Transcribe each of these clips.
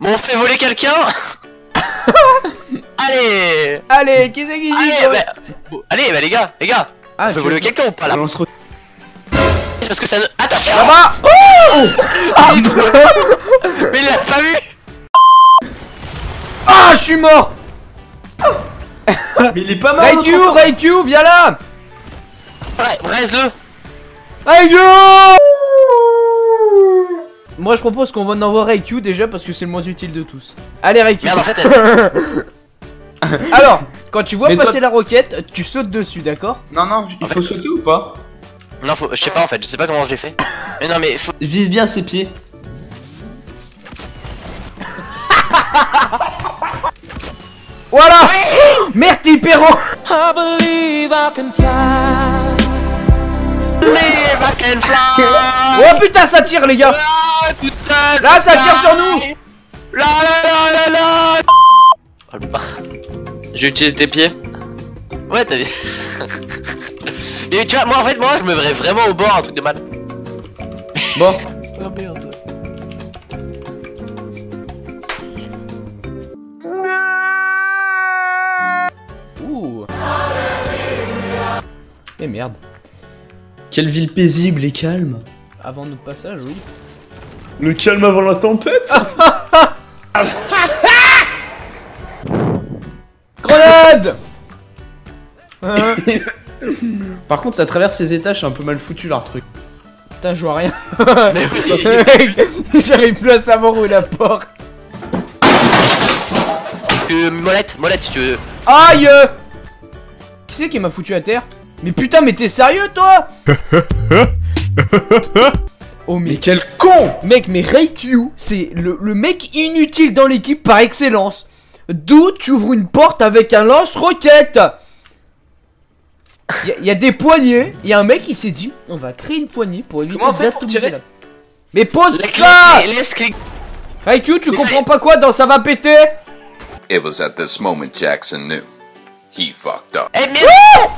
On fait voler quelqu'un. Allez. Allez, qui c'est qui dit Allez, bah, bon, allez, bah les gars, les gars Ah, On fait voler quelqu'un ou pas là On se re- Parce que ça ne... Attention Là-bas Oh Mais il l'a pas vu. Ah, je suis mort. Mais il est pas mort Raikou, l'autre Raikou, viens là. Ouais, braise-le Raikou Moi je propose qu'on envoie Raikou déjà parce que c'est le moins utile de tous. Allez Raikou Merde, en fait, elle... Alors, quand tu vois Mais toi- passer la roquette, tu sautes dessus, d'accord? Non, non, il faut sauter ou pas? Non, faut... je sais pas en fait, je sais pas comment j'ai fait. Mais non, mais faut... Vise bien ses pieds. Voilà Merde t'es perro Leave, I can fly Oh putain ça tire les gars Ah, putain Là, ça tire sur nous. La la la la la Oh, le pas. J'ai utilisé tes pieds. Ouais, t'as vu Mais tu vois, moi en fait, moi je me verrais vraiment au bord, un truc de mal. Bon, Oh merde. ouh Et merde. Quelle ville paisible et calme. Avant notre passage, oui. Le calme avant la tempête Grenade Hein Par contre, ça traverse les étages, c'est un peu mal foutu leur truc. Putain, je vois rien. J'arrive plus à savoir où est la porte. Euh, molette, molette si tu veux. Aïe Qui c'est qui m'a foutu à terre? Mais putain, mais t'es sérieux toi? Oh Mais mais quel con mec, mais Raikou, c'est le, le mec inutile dans l'équipe par excellence. D'où tu ouvres une porte avec un lance-roquette Il y, a des poignées, il y a un mec qui s'est dit on va créer une poignée pour éviter d'atomiser tirer la- Mais pose Laisse ça Laisse tu Mais comprends pas quoi dans ça va péter It was at this moment Jackson knew. He fucked up. Eh merde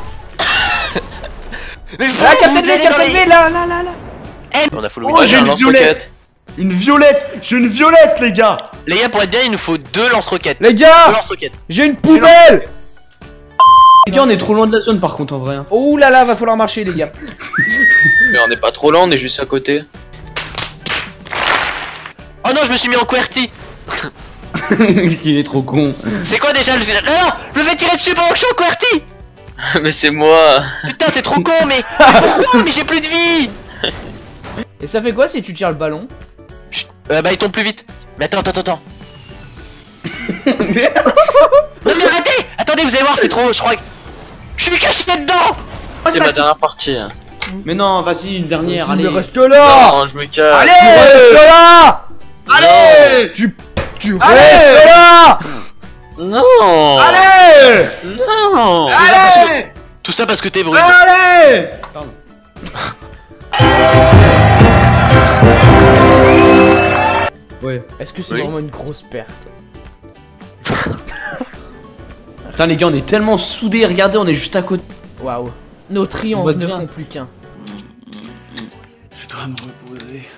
Mais vous, Là, vous Captain V, Captain les- V, là, là, là, là On a full Oh, j'ai un une lance-roquette. violette Une violette J'ai une violette, les gars Les gars, pour être bien, il nous faut deux lance-roquettes. Les gars lance-roquettes. J'ai une poubelle Les gars, on est trop loin de la zone par contre, en vrai. hein. Oh là là, va falloir marcher les gars. Mais on n'est pas trop lent, on est juste à côté. Oh non, je me suis mis en QWERTY. Il est trop con. C'est quoi déjà le. Non, non, je me fais tirer dessus pendant que je suis en QWERTY. Mais c'est moi. Putain, t'es trop con, mais. mais pourquoi Mais j'ai plus de vie. Et ça fait quoi si tu tires le ballon Chut, euh, bah, il tombe plus vite. Mais attends, attends, attends. non, mais arrêtez Attendez, vous allez voir, c'est trop. Je crois que. Je suis caché dedans C'est ma dernière partie. hein. Mais non, vas-y, une dernière, Tu allez. me restes là Non, je me casse. Allez Tu restes là Allez Tu, tu Allez restes là Non. Allez Non. Allez Tout ça parce que t'es brune. Allez Ouais. Est-ce que c'est Oui. vraiment une grosse perte Putain, les gars, on est tellement soudés, regardez, on est juste à côté. Waouh Nos triangles ne font plus qu'un. Je dois me reposer.